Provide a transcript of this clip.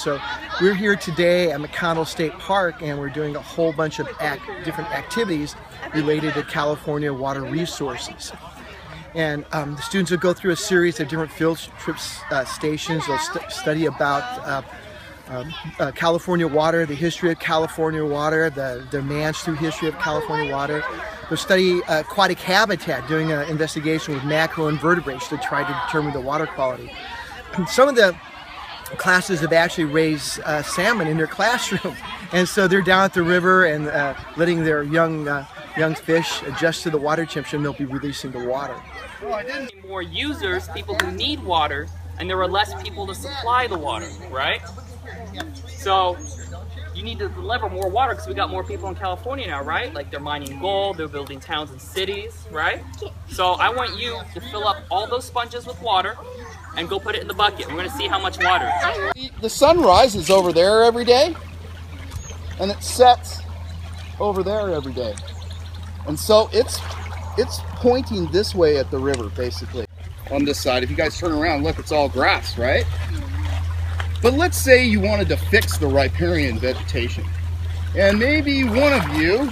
So we're here today at McConnell State Park and we're doing a whole bunch of different activities related to California water resources. And um, the students will go through a series of different field trips uh, stations. They'll st study about uh, um, uh, California water, the history of California water, the demands through history of California water. They'll study uh, aquatic habitat, doing an investigation with macroinvertebrates to try to determine the water quality. And some of the classes have actually raised uh, salmon in their classroom, and so they're down at the river and uh, letting their young uh, young fish adjust to the water temperature, and they'll be releasing the water. More users, people who need water, and there are less people to supply the water, right? So you need to deliver more water because we got more people in California now, right? Like they're mining gold, they're building towns and cities, right? So I want you to fill up all those sponges with water and go put it in the bucket. We're gonna see how much water. The sun rises over there every day and it sets over there every day. And so it's it's pointing this way at the river basically on this side. If you guys turn around, look, it's all grass, right? But let's say you wanted to fix the riparian vegetation. And maybe one of you